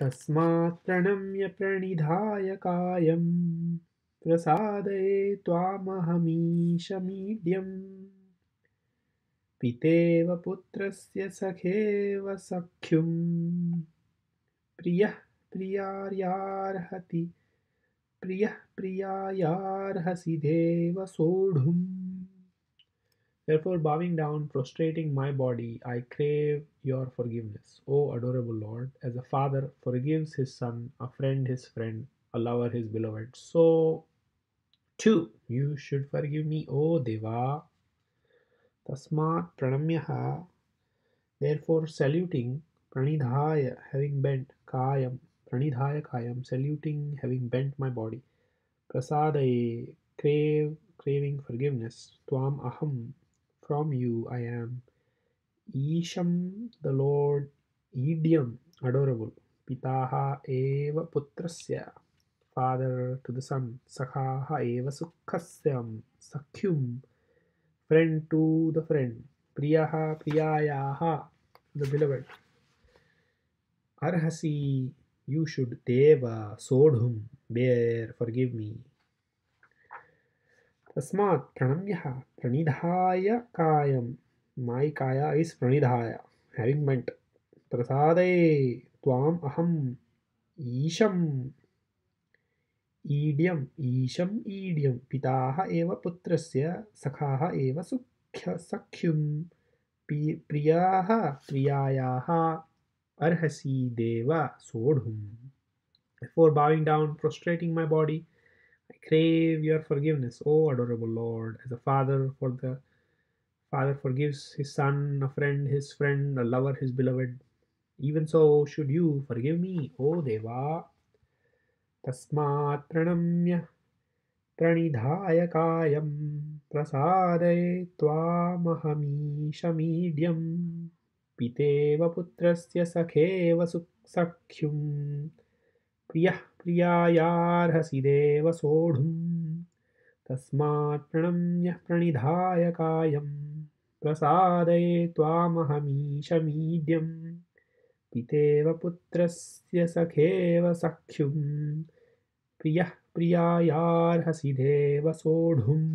तस्मात् प्रणम्य प्रणिधाय कायं प्रसादये त्वामहमीशमीड्यम् पितेव पुत्रस्य सखेव सख्युं प्रियः प्रियार्यार्हति प्रियः प्रियायार्हसि देव सोढुम् Therefore, bowing down, prostrating my body, I crave your forgiveness. O adorable Lord, father forgives his son, a friend his friend, a lover his beloved, so too you should forgive me, O Deva. Tasmat pranamyaha, therefore saluting, pranidhaya, having bent, kayam, pranidhaya kayam, saluting, having bent my body, prasadaye, crave, craving forgiveness, tvam aham, from you I am. Isham, the Lord, Idiom, adorable. Pitaha eva putrasya, father to the son. Sakhaha eva sukhasyam, sakyum, friend to the friend. Priyaha priyayaha, the beloved. Arhasi, you should deva, sodhum, bear, forgive me. तस्मात् प्रणम्यः प्रणिधाय कायं my kaya is pranidhaya having meant prasadaye tvam aham ईशम् ईड्यम् ईशम् ईड्यं पिताः एव पुत्रस्य सखाः एव सुख्य सख्युं प्रियाः प्रियायाः अर्हसि देव सोढुम् Before bowing down, prostrating my body, I crave your forgiveness, O adorable Lord, as a father for the father forgives his son, a friend his friend, a lover his beloved. Even so should you forgive me, O Deva. तस्मात् प्रणम्य प्रणिधाय कायं प्रसादये त्वामहमीशमीड्यं पितेव पुत्रस्य सखेव सख्युं प्रियः प्रियायार्हसि देव सोढुम् तस्मात् प्रणम्य प्रणिधाय कायं प्रसादये त्वामहमीशमीड्यं पितेव पुत्रस्य सखेव सख्युं प्रियः प्रियायार्हसि देव सोढुम्